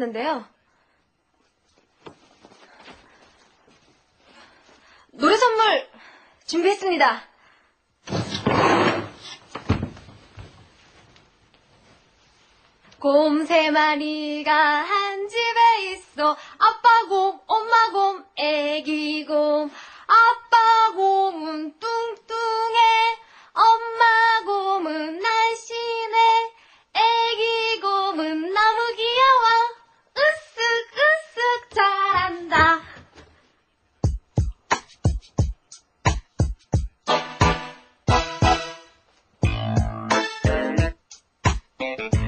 왔는데요. 노래 선물 준비했습니다. 곰 세 마리가 한 집에 있어. 아 Thank you.